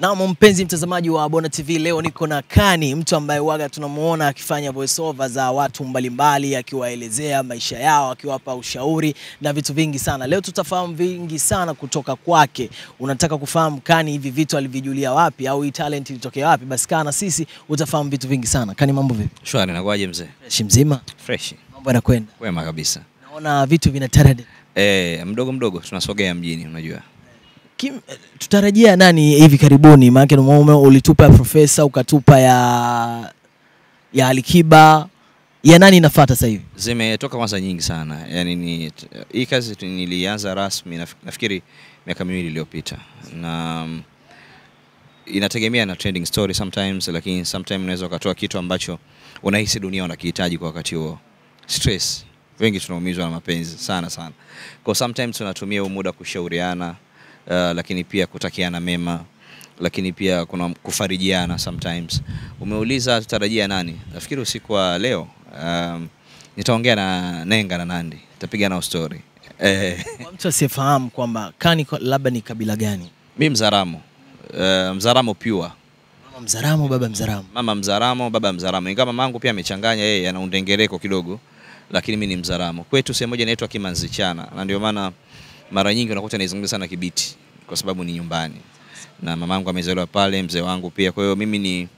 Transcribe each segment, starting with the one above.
Naam, mpenzi mtazamaji wa Bona TV, leo niko na Kani, mtu ambaye waga tunamuona akifanya voice over za watu mbalimbali, akiwaelezea maisha yao, akiwapa ushauri na vitu vingi sana. Leo tutafahamu vingi sana kutoka kwake. Unataka kufahamu Kani hivi vitu alivijulia wapi au hii talent ilitokea wapi? Basi kaa na sisi utafahamu vitu vingi sana. Kani, mambo vipi? Shwari, nakuaje mzee? Fresh mzima? Fresh. Mambo yanakwenda? Wema kabisa. Naona vitu vina. Eh, mdogo mdogo tunasogea mjini unajua. Kim, tutarajia nani hivi karibuni? Maana mume ulitupa ya Profesa ukatupa ya ya Alikiba, ya nani inafuata sasa hivi? Zimetoka kwanza nyingi sana. Yaani ni hii kazi nilianza rasmi naf- nafikiri miaka miwili iliyopita. Na mm, inategemea na trending story sometimes lakini sometimes unaweza ukatoa kitu ambacho unahisi dunia unakihitaji kwa wakati huo. Stress. Wengi tunaumizwa na mapenzi sana sana. Kwa sometimes tunatumia huu muda kushauriana uh, lakini pia kutakiana mema lakini pia kuna kufarijiana sometimes. Umeuliza tutarajia nani? Nafikiri usiku wa leo um, nitaongea na Nenga na Nandi, tapiga nao story. Eh, Kwa mtu asiyefahamu kwamba Kani labda ni kabila gani? mi Mzaramo, uh, Mzaramo pure, Mama Mzaramo, baba Mzaramo. mama Mzaramo, baba Mzaramo, ingawa mamangu pia amechanganya, yeye ana undengereko kidogo, lakini mi ni Mzaramo. Kwetu sehemu moja inaitwa Kimanzichana, na ndio maana mara nyingi unakuta naizungumza sana Kibiti kwa sababu ni nyumbani, na mamangu amezaliwa pale, mzee wangu pia. Kwa hiyo mimi ni,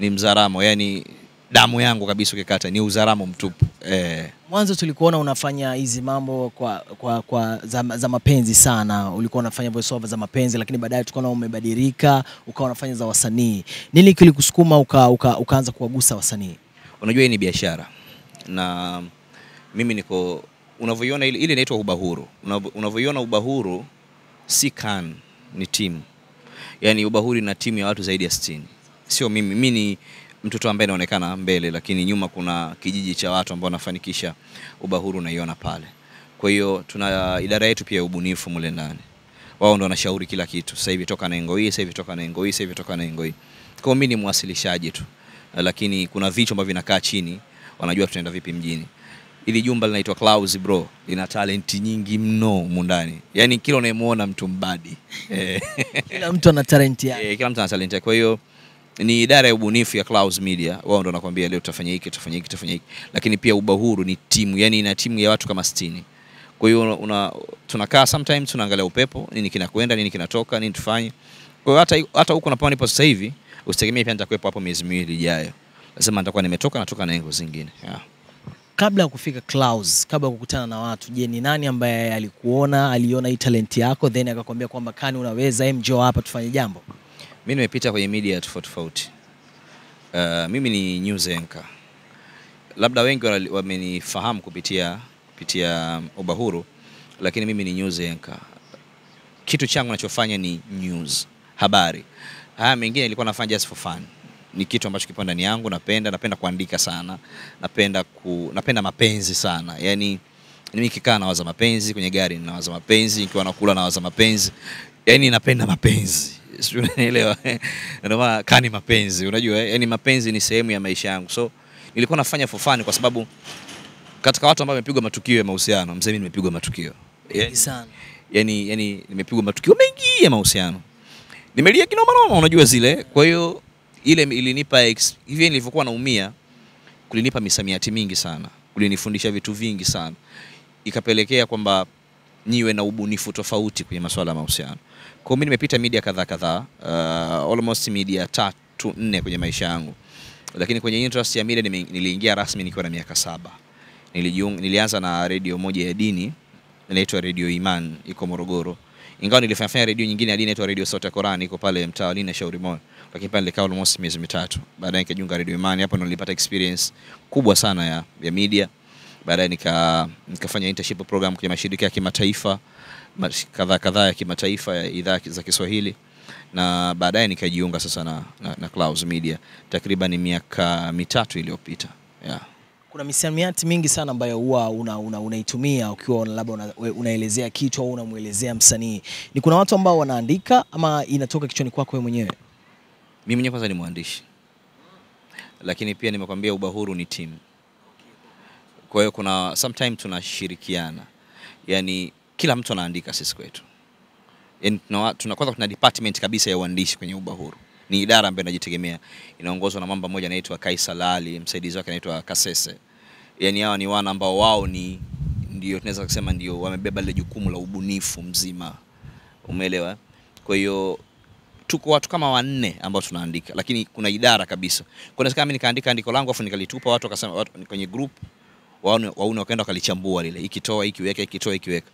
ni Mzaramo, yani damu yangu kabisa, ukikata ni Uzaramo mtupu eh. Mwanzo tulikuona unafanya hizi mambo kwa, kwa, kwa za, za mapenzi sana, ulikuwa unafanya voiceover za mapenzi, lakini baadaye tukaona umebadilika ukawa unafanya za wasanii. Nini kilikusukuma uka, uka, ukaanza kuwagusa wasanii? Unajua hii ni biashara na mimi niko unavyoiona ile inaitwa ubahuru. Unavyo- Unavyoiona ubahuru si kan ni timu, yaani ubahuru na timu ya watu zaidi ya 60. Sio mimi, mimi ni mtoto ambaye naonekana mbele, lakini nyuma kuna kijiji cha watu ambao wanafanikisha ubahuru, unaiona pale. Kwa hiyo tuna idara yetu pia ya ubunifu mule ndani, wao ndo wanashauri kila kitu. Sasa hivi toka na engo hii, sasa hivi toka na engo hii, sasa hivi toka na engo hii. Kwa mimi ni mwasilishaji tu, lakini kuna vichwa ambavyo vinakaa chini, wanajua tunaenda vipi mjini. Ili jumba linaitwa Clouds bro, lina talenti nyingi mno humu ndani, yaani kila unayemuona mtu mbadi eh. Kila mtu ana talent yake. Eh, kila mtu ana talent yake. Kwa hiyo ni idara ya ubunifu ya Clouds Media, wao ndo wanakuambia leo tutafanya hiki, tutafanya hiki, tutafanya hiki. Lakini pia Ubahuru ni timu, yani ina timu ya watu kama 60. Kwa hiyo una, una, tunakaa sometimes tunaangalia upepo, nini kinakwenda, nini kinatoka, nini tufanye. Kwa hiyo hata hata huko napo nipo sasa hivi, usitegemee pia nitakuwepo hapo miezi miwili ijayo. Lazima nitakuwa nimetoka natoka na engo zingine. Yeah. Kabla ya kufika Clouds, kabla ya kukutana na watu, je, ni nani ambaye alikuona, aliona hii talenti yako then akakwambia kwamba Kani unaweza, hem, njoo hapa tufanye jambo? Mimi nimepita kwenye media tofauti tofauti. Uh, mimi ni news anchor. Labda wengi wamenifahamu kupitia kupitia Ubahuru, lakini mimi ni news anchor. Kitu changu nachofanya ni news, habari. Haya mengine nilikuwa nafanya just for fun. Ni kitu ambacho kipo ndani yangu, napenda napenda kuandika sana, napenda ku, napenda mapenzi sana. yani mimi kikaa nawaza mapenzi kwenye gari, nawaza mapenzi nikiwa nakula, nawaza mapenzi. yani napenda mapenzi, sio, unanielewa? Ndio maana kani mapenzi, unajua eh? Yaani mapenzi ni sehemu ya maisha yangu, so nilikuwa nafanya for fun, kwa sababu katika watu ambao wamepigwa matukio ya mahusiano, mzee, mimi nimepigwa matukio yani sana. yani, yani nimepigwa matukio mengi ya mahusiano, nimelia kinoma noma, unajua zile. Kwa hiyo ile ilinipa hivi nilivyokuwa naumia, kulinipa misamiati mingi sana, kulinifundisha vitu vingi sana, ikapelekea kwamba niwe na ubunifu tofauti kwenye masuala ya mahusiano. Kwa hiyo mimi nimepita media kadhaa kadhaa, uh, almost media tatu nne kwenye maisha yangu, lakini kwenye interest ya media niliingia rasmi nikiwa na miaka saba. Nilijiunga, nilianza na redio moja ya dini inaitwa Radio Iman iko Morogoro. Ingawa nilifanya fanya redio nyingine ya dini inaitwa Radio Sauti ya Quran iko pale mtaa wa Lina Shauri Moyo. Lakini pale nilikaa almost miezi mitatu. Baadaye nikajiunga Radio Imani, hapo ndo nilipata experience kubwa sana ya, ya media. Baadaye nika nikafanya internship program kwenye mashirika ya kimataifa kadhaa kadhaa ya kimataifa ya idhaa za Kiswahili na baadaye nikajiunga sasa na, na, na Clouds Media takriban miaka mitatu iliyopita. Yeah. Kuna misamiati mingi sana ambayo huwa unaitumia una, una, ukiwa labda una, unaelezea kitu au unamwelezea msanii. Ni kuna watu ambao wanaandika ama inatoka kichwani kwako wewe mwenyewe? Mimi mwenyewe kwanza ni mwandishi, lakini pia nimekwambia Ubahuru ni timu. Kwa hiyo kuna sometime tunashirikiana, yaani kila mtu anaandika sisi kwetu, yani tuna, kwanza tuna department kabisa ya uandishi kwenye Ubahuru. Ni idara ambayo inajitegemea, inaongozwa na mamba mmoja anaitwa Kaisa Lali, msaidizi wake anaitwa Kasese. Yani hawa ni wana ambao wao ni ndio tunaweza kusema ndio wamebeba lile jukumu la ubunifu mzima, umeelewa? Kwa hiyo tuko watu kama wanne ambao tunaandika, lakini kuna idara kabisa. Mi kama mimi nikaandika andiko langu afu nikalitupa watu wakasema watu, kwenye group waone waone, wakaenda wakalichambua lile, ikitoa ikiweka, ikitoa ikiweka.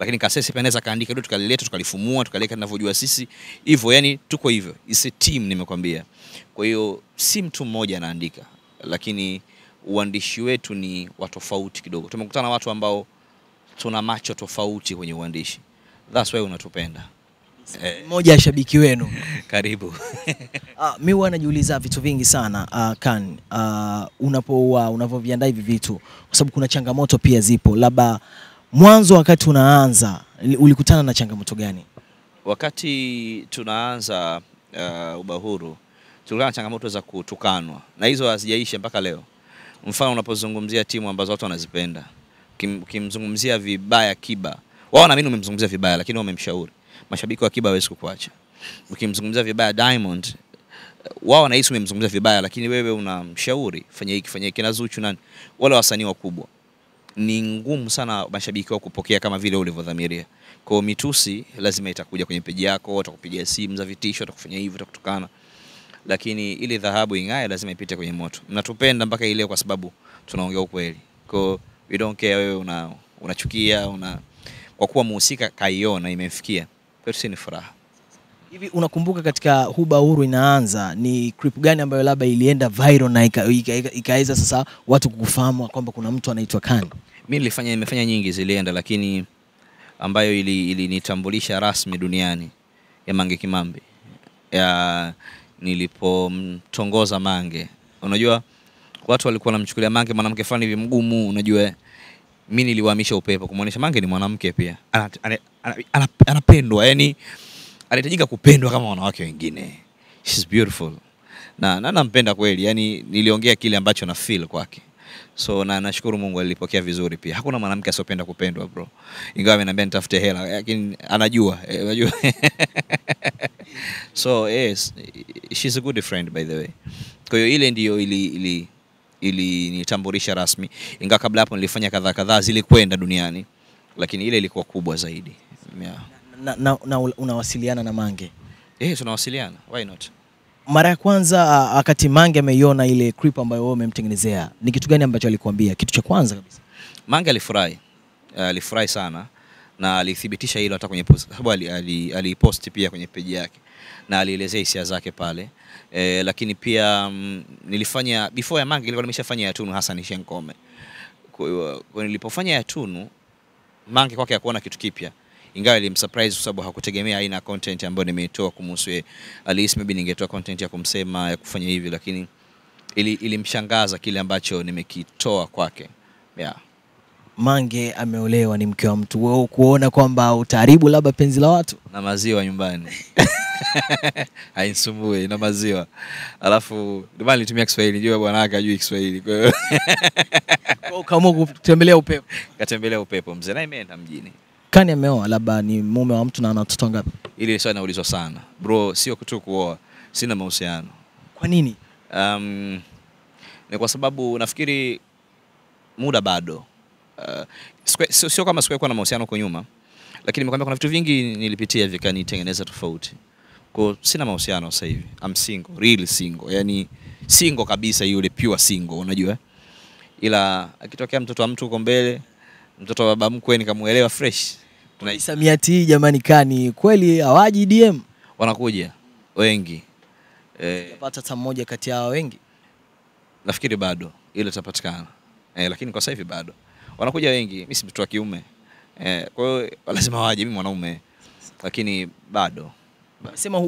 Lakini Kasese pia anaweza kaandika ndio tukalileta tukalifumua tukaleka tunavyojua sisi hivyo, yani tuko hivyo, is a team nimekwambia. Kwa hiyo si mtu mmoja anaandika, lakini uandishi wetu ni wa tofauti kidogo. Tumekutana watu ambao tuna macho tofauti kwenye uandishi, that's why unatupenda. Eh, Mmoja ya shabiki wenu. karibu. Uh, mi huwa najiuliza vitu vingi sana uh, kan uh, unapoua unavyoviandaa hivi vitu, kwa sababu kuna changamoto pia zipo. Labda mwanzo wakati unaanza ulikutana na changamoto gani? Wakati tunaanza uh, Ubahuru tulikutana na changamoto za kutukanwa na hizo hazijaisha mpaka leo. Mfano, unapozungumzia timu ambazo watu wanazipenda, Ukim- ukimzungumzia vibaya Kiba, wao naamini umemzungumzia vibaya, lakini wamemshauri. Mashabiki wa Kiba hawezi kukuacha. Ukimzungumzia vibaya Diamond, wao wanahisi umemzungumzia vibaya, lakini wewe unamshauri fanya hiki fanya hiki, na Zuchu nani, wale wasanii wakubwa ni ngumu sana mashabiki wao kupokea kama vile ulivyodhamiria. Kwa mitusi lazima itakuja kwenye peji yako, watakupigia simu za vitisho, watakufanya hivi, watakutukana, lakini ili dhahabu ing'ae lazima ipite kwenye moto. Mnatupenda mpaka ile kwa sababu tunaongea ukweli. Kwa we don't care wewe una unachukia una kwa kuwa muhusika kaiona imemfikia, kwetu si ni furaha. Hivi unakumbuka katika Huba Huru inaanza ni clip gani ambayo labda ilienda viral na ikaweza ika, ika, ika sasa watu kukufahamu kwamba kuna mtu anaitwa Khan? Mimi nilifanya nimefanya nyingi zilienda, lakini ambayo ili- ilinitambulisha rasmi duniani ya Mange Kimambi ya nilipomtongoza Mange. Unajua watu walikuwa wanamchukulia Mange mwanamke fulani hivi mgumu, unajua mi niliwahamisha upepo kumwonyesha Mange ni mwanamke pia, ana, ana, ana, ana, anapendwa, yani anahitajika kupendwa kama wanawake wengine. She's beautiful na na nampenda kweli, yani niliongea kile ambacho na feel kwake so na nashukuru Mungu alipokea vizuri pia. Hakuna mwanamke asiopenda kupendwa bro, ingawa ameniambia nitafute hela, lakini anajua eh, unajua so yes, she's a good friend by the way. Kwa hiyo ile ndiyo ili, ili ilinitambulisha rasmi, ingawa kabla hapo nilifanya kadhaa kadhaa zilikwenda duniani, lakini ile ilikuwa kubwa zaidi. Yeah. Na, na, na unawasiliana na Mange? Eh, tunawasiliana, why not? mara ya kwanza wakati Mange ameiona ile clip ambayo wewe umemtengenezea, ni kitu gani ambacho alikuambia? Kitu cha kwanza kabisa. Mange alifurahi. Eh, alifurahi sana. Na alithibitisha hilo hata kwenye post, sababu ali- ali- aliposti pia kwenye peji yake na alielezea hisia zake pale e, lakini pia m, nilifanya before ya Mange nilikuwa nimeshafanya ya Tunu Hassan Shenkome. Kwa hiyo nilipofanya ya Tunu Mange kwake hakuona kitu kipya, ingawa ilimsurprise kwa sababu hakutegemea aina ya content ambayo nimeitoa kumhusu yeye. Alihisi maybe ningetoa content ya kumsema ya kufanya hivi, lakini ili- ilimshangaza kile ambacho nimekitoa kwake yeah. Mange ameolewa, ni mke wa mtu, wewe kuona kwamba utaharibu labda penzi la watu? Na maziwa nyumbani. Hainisumbui na maziwa. Alafu ndio maana nilitumia Kiswahili jua bwana wake ajui Kiswahili kwa hiyo. Kwa hiyo ukaamua kutembelea upepo. katembelea upepo. Mzee naye imeenda mjini. Kani ameoa, labda ni mume wa mtu na ana watoto ngapi? ili swali naulizwa sana. Bro sio tu kuoa sina mahusiano. Kwa nini? um, ni kwa sababu nafikiri muda bado uh, sio, sio kama sikuwahi kuwa na mahusiano huko nyuma lakini nimekwambia kuna vitu vingi nilipitia vikanitengeneza tofauti. Kwa sina mahusiano sasa hivi. I'm single real single. Yani single kabisa yule pure single unajua? Ila akitokea mtoto wa mtu huko mbele mtoto wa baba mkwe nikamuelewa fresh. Tuna- Misamiati jamani, Kani kweli hawaji DM? wanakuja wengi. Eh, napata hata mmoja kati yao wengi. nafikiri bado ile itapatikana. Eh, lakini kwa sasa hivi bado wanakuja wengi. Mimi si mtoto wa kiume eh, kwa hiyo lazima waje, mimi mwanaume, lakini bado Sema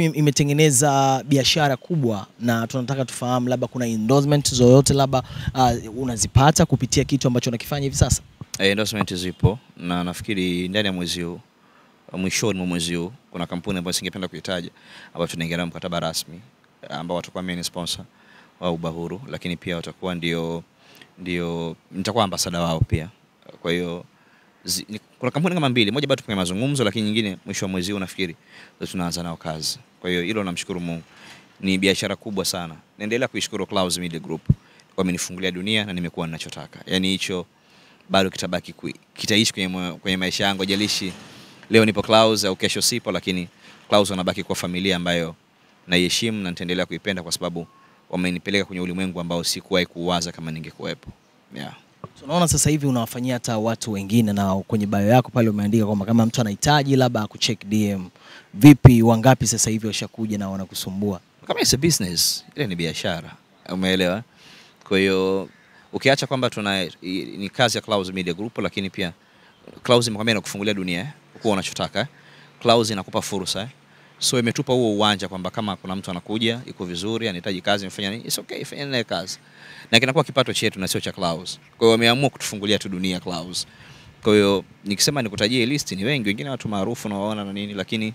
im- imetengeneza biashara kubwa, na tunataka tufahamu labda kuna endorsement zoyote labda uh, unazipata kupitia kitu ambacho unakifanya hivi sasa. eh, endorsement zipo na nafikiri ndani ya mwezi huu mwishoni mwa mwezi huu kuna kampuni ambayo singependa kuitaja ambayo tunaingia nayo mkataba rasmi ambao watakuwa main sponsor wa Ubahuru, lakini pia watakuwa ndio ndio nitakuwa ambasada wao pia. Kwa hiyo kuna kampuni kama mbili, moja bado tupo mazungumzo, lakini nyingine mwisho wa mwezi huu nafikiri ndio tunaanza nao kazi. Kwa hiyo hilo namshukuru Mungu, ni biashara kubwa sana. Naendelea kuishukuru Clouds Media Group kwa amenifungulia dunia na nimekuwa ninachotaka. Yaani hicho bado kitabaki kitaishi kwenye, kwenye maisha yangu, jalishi leo nipo Clouds au kesho sipo, lakini Clouds wanabaki kwa familia ambayo naiheshimu na nitaendelea kuipenda kwa sababu wamenipeleka kwenye ulimwengu ambao sikuwahi kuwaza kama ningekuwepo. Yeah. Tunaona sasa hivi unawafanyia hata watu wengine, na kwenye bio yako pale umeandika kwamba kama mtu anahitaji labda akucheck DM. Vipi, wangapi sasa hivi washakuja na wanakusumbua? kama it's a business, ile ni biashara, umeelewa? Kwa hiyo ukiacha kwamba tuna ni kazi ya Clouds Media Group, lakini pia Clouds imekwambia inakufungulia dunia eh, kuwa unachotaka. Clouds inakupa fursa eh. So imetupa huo uwanja kwamba kama kuna mtu anakuja iko vizuri, anahitaji kazi, mfanya nini, it's okay, fanya naye kazi, na kinakuwa kipato chetu na sio cha Clouds. Kwa hiyo wameamua kutufungulia tu dunia Clouds. Kwa hiyo nikisema nikutajie list ni wengi, wengine watu maarufu nawaona na nini, lakini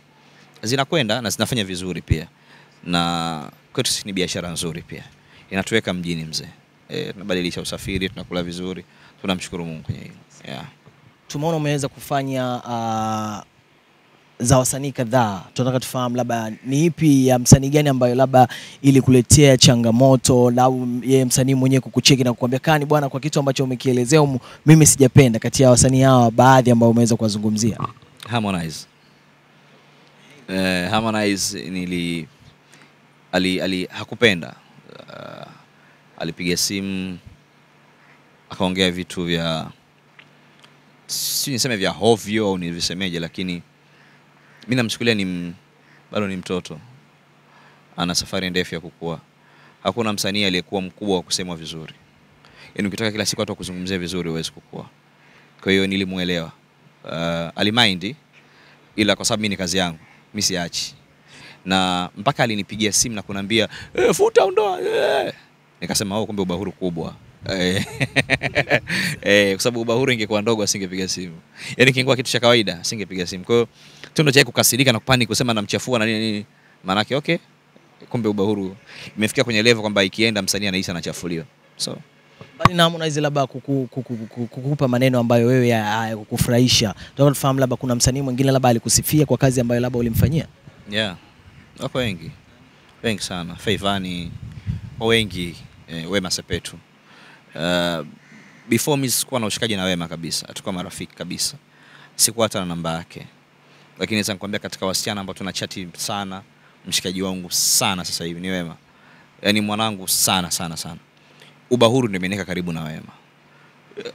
zinakwenda na zinafanya vizuri pia, na kwetu sisi ni biashara nzuri pia, inatuweka mjini mzee. E, tunabadilisha usafiri, tunakula vizuri, tunamshukuru Mungu kwenye hilo yeah. Tumeona umeweza kufanya uh, za wasanii kadhaa, tunataka tufahamu labda ni ipi ya msanii gani ambayo labda ilikuletea changamoto au yeye msanii mwenyewe kukucheki na kukwambia kani bwana, kwa kitu ambacho umekielezea umu, mimi sijapenda, kati ya wasanii hawa baadhi ambao umeweza kuwazungumzia? Harmonize. Eh, Harmonize nili ali, ali hakupenda uh, alipiga simu akaongea vitu vya si niseme vya hovyo au nivisemeje, lakini mi namchukulia ni bado ni mtoto, ana safari ndefu ya kukua. Hakuna msanii aliyekuwa mkubwa wa kusemwa vizuri, yaani ukitaka kila siku watu wakuzungumzia vizuri huwezi kukua. Kwa hiyo nilimwelewa, Uh, alimind ila kwa sababu mi ni kazi yangu, mi siachi, na mpaka alinipigia simu na kuniambia eh, futa ondoa eh. Nikasema oh, kumbe ubahuru kubwa Eh, eh, kwa sababu ubahuru ingekuwa ndogo asingepiga simu, yaani kingekuwa kitu cha kawaida asingepiga simu. Kwa hiyo tendo cha kukasirika na kupani kusema namchafua na nini nini, maana yake okay, kumbe ubahuru imefikia kwenye level kwamba ikienda msanii anahisi anachafuliwa. So. Bali na Harmonize labda kuku, kuku, kuku, kukupa maneno ambayo wewe ya- hayakukufurahisha, tunataka tufahamu labda kuna msanii mwingine labda alikusifia kwa kazi ambayo labda ulimfanyia. Yeah, wako wengi. Wengi sana, Feivani wengi eh, Wema Sepetu. Uh, before mimi sikuwa na ushikaji na Wema kabisa, hatukuwa marafiki kabisa, sikuwa hata na namba yake, lakini naweza nikwambia katika wasichana ambao tuna chati sana, mshikaji wangu sana sasa hivi ni Wema, yani mwanangu sana sana sana. Ubahuru ndio imeniweka karibu na Wema.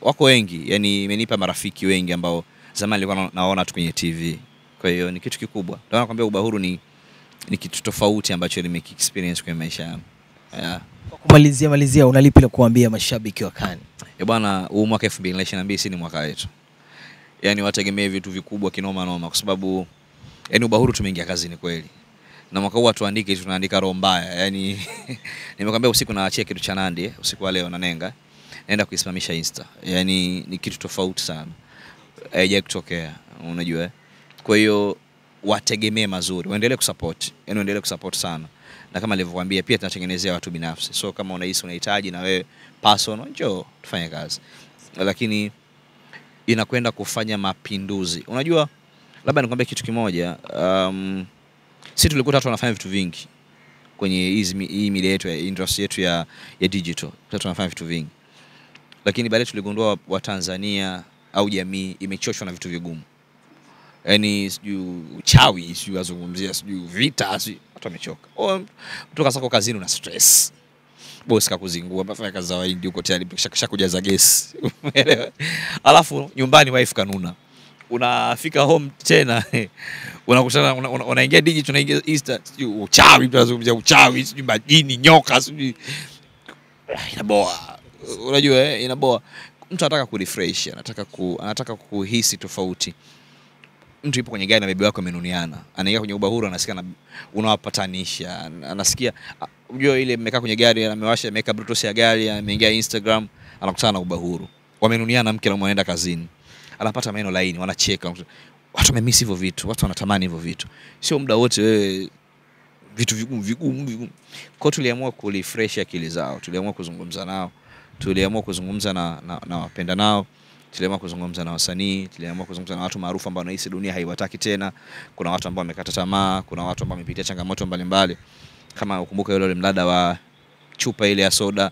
Wako wengi, yani imenipa marafiki wengi ambao zamani nilikuwa naona tu kwenye TV. Kwa hiyo ni kitu kikubwa. Ndio nakwambia ubahuru ni ni kitu tofauti ambacho nimeki experience kwenye maisha yangu. Yeah. Kwa kumalizia malizia, unalipi la kuambia mashabiki wa Kani? E bwana, huu mwaka 2022 si ni mwaka wetu. Yaani wategemee vitu vikubwa kinoma noma kwa sababu yani ubahuru tumeingia kazini kweli. Na mwaka huu tuandike tunaandika roho mbaya. Yaani nimekwambia usiku naachia kitu cha Nandi usiku wa leo na Nenga. Naenda kuisimamisha Insta. Yaani ni kitu tofauti sana. Haijawahi kutokea, unajua. Kwa hiyo wategemee mazuri, waendelee kusupport. yani waendelee kusupport sana. Na kama nilivyokuambia pia tunatengenezea watu binafsi. So kama unahisi unahitaji na wewe personal, njoo tufanye kazi. Lakini inakwenda kufanya mapinduzi. Unajua, labda nikwambie kitu kimoja. Um, si tulikuta watu wanafanya vitu vingi kwenye hii media yetu industry yetu ya, ya digital. Watu wanafanya vitu vingi, lakini baadaye tuligundua Watanzania au jamii imechoshwa na vitu vigumu, yaani sijui uchawi, sijui azungumzia, sijui vita, sijui watu wamechoka. Oh, Kutoka sako kazini una stress bosi kakuzingua, mafanya kazi za Wahindi huko tayari kisha kujaza gesi umeelewa? Alafu nyumbani wife kanuna, unafika home tena unakutana una- una- unaingia digi unaingia Easter, sijui uchawi, mtu anazungumzia uchawi, sijui majini, nyoka, sijui Ah, inaboa, unajua eh, inaboa. Mtu anataka kurefresh, anataka ku, anataka kuhisi tofauti. Mtu yupo kwenye gari na bibi wako amenuniana, anaingia kwenye ubahuru, anasikia na, unawapatanisha, anasikia ah, unajua ile mmekaa kwenye gari, amewasha ameweka bluetooth ya gari, ameingia Instagram, anakutana na ubahuru, wamenuniana, mke na mume anaenda kazini, anapata maneno laini, wanacheka, watu wamemiss hivyo vitu, watu wanatamani hivyo vitu, sio muda wote wewe vitu vigumu vigumu vigumu. Kwa tuliamua kulifresh akili zao, tuliamua kuzungumza nao, tuliamua kuzungumza na, na, na wapenda nao, tuliamua kuzungumza na wasanii, tuliamua kuzungumza na watu maarufu ambao nahisi dunia haiwataki tena. Kuna watu ambao wamekata tamaa, kuna watu ambao wamepitia changamoto mbalimbali, kama ukumbuka yule mdada wa chupa ile ya soda,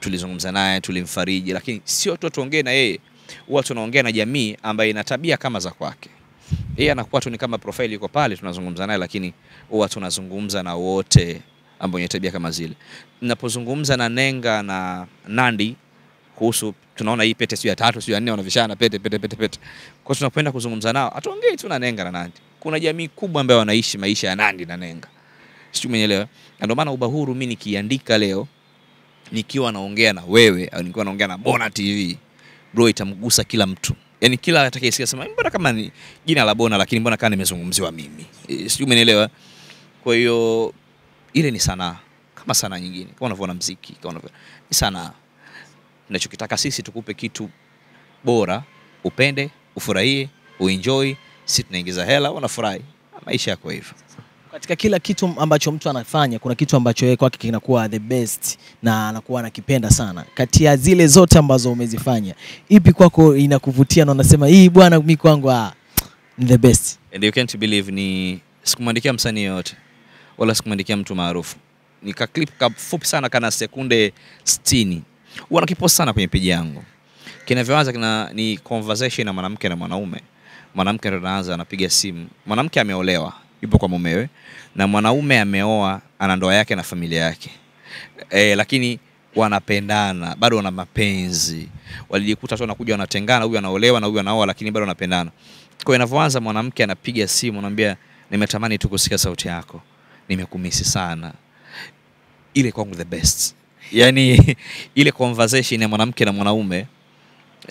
tulizungumza naye, tulimfariji, lakini sio tu tuongee na yeye, huwa tunaongea na jamii ambayo ina tabia kama za kwake. Yeye anakuwa tu ni kama profile iko pale, tunazungumza naye, lakini huwa tunazungumza na wote ambao wenye tabia kama zile. Ninapozungumza na Nenga na Nandi kuhusu tunaona hii pete sio ya tatu sio ya nne wanavishana pete pete pete pete. Kwa tunapenda kuzungumza nao, hatuongei tu na Nenga na Nandi. Kuna jamii kubwa ambayo wanaishi maisha ya Nandi na Nenga. Sijui umeelewa? Na ndio maana Ubahuru mimi nikiandika leo nikiwa naongea na wewe au nikiwa naongea na Bona TV bro, itamgusa kila mtu. Yaani kila atakayesikia sema mbona kama ni jina la Bona lakini mbona kama nimezungumziwa mimi. E, sijui umeelewa? Kwa hiyo ile ni sanaa kama sanaa nyingine, kama unavyoona mziki, kama unavyoona ni sanaa. Tunachokitaka sisi tukupe kitu bora, upende, ufurahie, uenjoy, sisi tunaingiza hela, unafurahi, maisha yako hivyo. Katika kila kitu ambacho mtu anafanya kuna kitu ambacho yeye kwake kinakuwa the best na anakuwa anakipenda sana. Kati ya zile zote ambazo umezifanya, ipi kwako inakuvutia na unasema hii bwana, mimi kwangu ah, ni the best? And you can't believe ni sikumwandikia msanii yoyote wala sikumwandikia mtu maarufu. Nika clip kafupi sana kana sekunde 60. Huwa nakipost sana kwenye peji yangu. Kinavyoanza kina ni conversation na mwanamke na mwanaume. Mwanamke ndo anaanza anapiga simu. Mwanamke ameolewa, yupo kwa mumewe na mwanaume ameoa, ana ndoa yake na familia yake. E, lakini wanapendana, bado wana mapenzi. Walijikuta tu wanakuja wanatengana, huyu anaolewa na huyu anaoa lakini bado wanapendana. Kwa hiyo inavyoanza mwanamke anapiga simu anamwambia nimetamani tu kusikia sauti yako. Nimekumisi sana. Ile kwangu the best. Yaani ile conversation ya mwanamke na mwanaume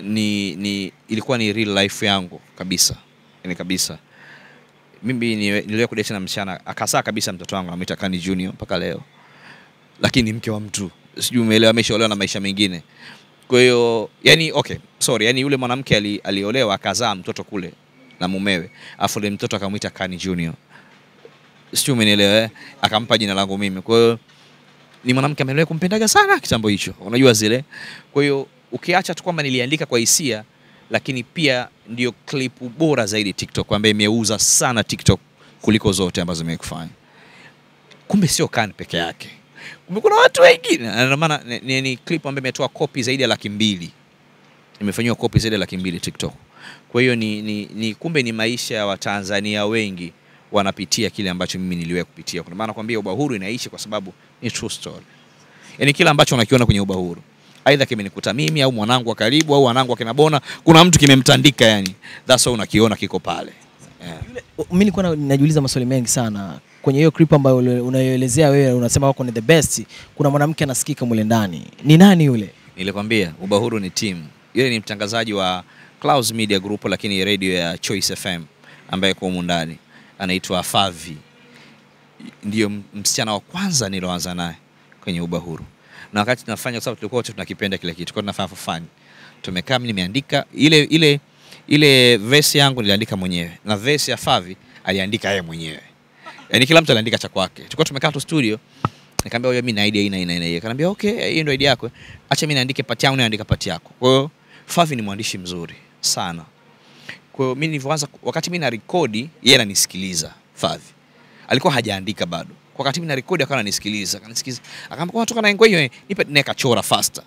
ni, ni ilikuwa ni real life yangu kabisa. yani kabisa. Mimi niliwe kudate na msichana akasaa kabisa mtoto wangu anamuita Kani Junior mpaka leo. Lakini ni mke wa mtu. Sijui umeelewa ameshaolewa na maisha mengine. Kwa hiyo yani, okay, sorry, yani yule mwanamke ali, aliolewa akazaa mtoto kule na mumewe, afu ile mtoto akamwita Kani Junior, sijui umenielewa eh? Akampa jina langu mimi. Kwa hiyo ni mwanamke ambaye kumpendaga sana kitambo hicho, unajua zile. Kwa hiyo ukiacha tu kwamba niliandika kwa hisia, lakini pia ndio klipu bora zaidi TikTok, ambayo imeuza sana TikTok kuliko zote ambazo nimekufanya. Kumbe sio Khan peke yake, kumbe kuna watu wengine. Ndio maana ni, ni, clip ambayo imetoa kopi zaidi ya laki mbili imefanyiwa kopi zaidi ya laki mbili TikTok. Kwa hiyo ni, ni, ni kumbe ni maisha ya Watanzania wengi wanapitia kile ambacho mimi niliwahi kupitia. Kwa maana nakwambia Ubahuru inaishi kwa sababu ni true story. Yaani kila ambacho unakiona kwenye Ubahuru aidha kimenikuta mimi au mwanangu wa karibu au wanangu akina Bona, kuna mtu kimemtandika yani. That's why unakiona kiko pale. Yeah. Mimi nilikuwa na- najiuliza maswali mengi sana kwenye hiyo clip ambayo unayoelezea wewe, unasema wako ni the best. Kuna mwanamke anasikika mule ndani, ni nani yule? Nilikwambia Ubahuru ni timu. Yule ni mtangazaji wa Clouds Media Group, lakini radio ya Choice FM ambaye kwa humu ndani anaitwa Favi. Ndiyo msichana wa kwanza niloanza naye kwenye Ubahuru, na wakati tunafanya, kwa sababu tulikuwa wote tunakipenda kile kitu, kwa tunafanya for fun. Tumekaa, nimeandika ile ile ile verse yangu niliandika mwenyewe na verse ya Favi aliandika yeye mwenyewe, yaani kila mtu aliandika cha kwake. Tulikuwa tumekaa tu studio Nikamwambia huyo mimi na idea hii na ina, na hii. Akaniambia okay, hiyo ndio idea yako. Acha mimi niandike pati yangu, niandika pati yako. Kwa hiyo Favi ni mwandishi mzuri sana. Kwa hiyo mimi nilivyoanza, wakati mimi na rekodi, yeye ananisikiliza. Fadhi. alikuwa hajaandika bado. Kwa wakati mimi na rekodi, akawa ananisikiliza, akanisikiliza, akamwambia kwa toka na ngwe hiyo, nipe naye kachora faster.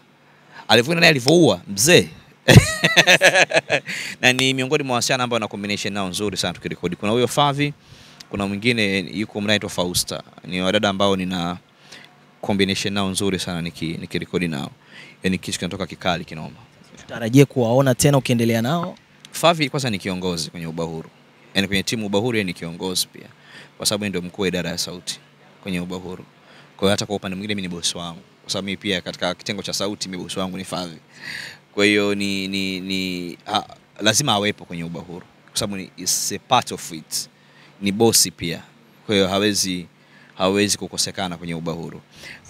Alivyoenda naye alivyoua mzee na ni miongoni mwa wasichana ambao na combination nao nzuri sana tukirekodi. Kuna huyo Favi, kuna mwingine yuko mnaitwa Fausta, ni wadada ambao nina combination nao nzuri sana niki nikirekodi nao, yani kitu kinatoka kikali kinoma. Tutarajie kuwaona tena ukiendelea nao. Favi kwanza ni kiongozi kwenye Ubahuru, yani kwenye timu Ubahuru yeye ni kiongozi pia, kwa sababu ndio mkuu wa idara ya sauti kwenye Ubahuru. Kwa hiyo hata kwa upande mwingine mimi ni bosi wangu, kwa sababu mimi pia katika kitengo cha sauti mimi bosi wangu ni Favi. Kwa hiyo ni, ni, ni ha, lazima awepo kwenye Ubahuru. Kwa sababu ni is a part of it, ni bosi pia, kwa hiyo hawezi hawezi kukosekana kwenye Ubahuru.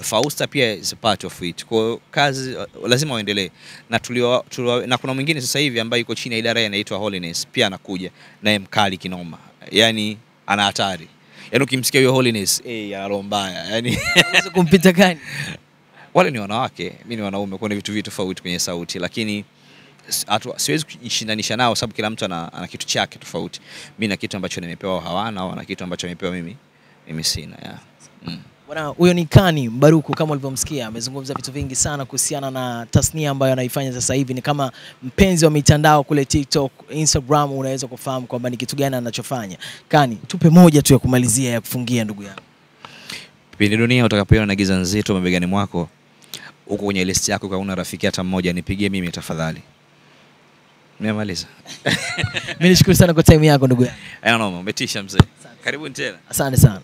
Fausta pia is a part of it. Kwa kazi lazima waendelee na tulio, tulio, na kuna mwingine sasa hivi ambaye yuko chini ya idara inaitwa Holiness pia anakuja naye mkali kinoma, yani ana hatari, yani ukimsikia huyo Holiness eh, ana roho mbaya yani Huwezi kumpita gani? wale ni wanawake, mimi ni wanaume, kwa ni vitu vitu tofauti kwenye sauti, lakini atu, siwezi kujishindanisha nao sababu kila mtu ana, ana kitu chake tofauti. Mimi na kitu ambacho nimepewa hawana, au ana kitu ambacho nimepewa mimi mimi sina yeah. mm. Bwana huyo ni Kani Mbaruku, kama ulivyomsikia, amezungumza vitu vingi sana kuhusiana na tasnia ambayo anaifanya sasa hivi. Ni kama mpenzi wa mitandao kule TikTok, Instagram, unaweza kufahamu kwamba ni kitu gani anachofanya. Kani, tupe moja tu ya kumalizia ya kufungia, ndugu yangu. Pindi dunia utakapoiona na giza nzito mabegani mwako, huko kwenye list yako kauna una rafiki hata mmoja, nipigie mimi tafadhali. Nimemaliza. Mimi nishukuru sana kwa time yako ndugu yangu, umetisha mzee. Karibuni tena, asante sana.